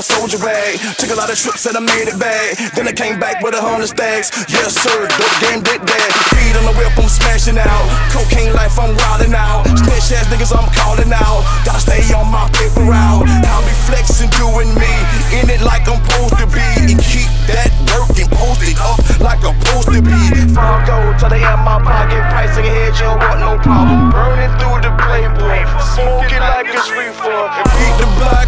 a soldier bag. Took a lot of trips and I made it back. Then I came back with a hundred stacks. Yes, sir, dope game did that. Feed on the whip, I'm smashing out. Cocaine life, I'm wildin' out. Snitch ass niggas, I'm calling out. Gotta stay on my paper route. I'll be flexing, doing me. In it like I'm supposed to be. And keep that working, post it up like I'm supposed to be. Five gold till they in my pocket. Pricing ahead, you don't want no problem. Burning through the playbook. Smoking like it's reefer. And beat the blood.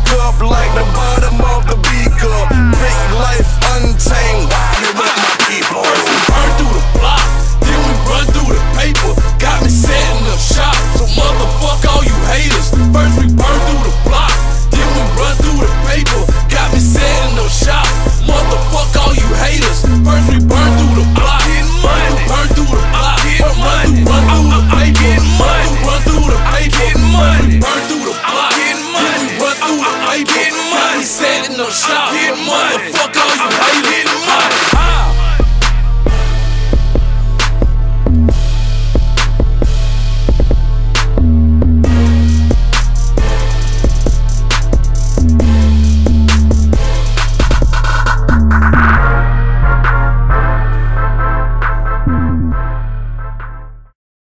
motherfucker.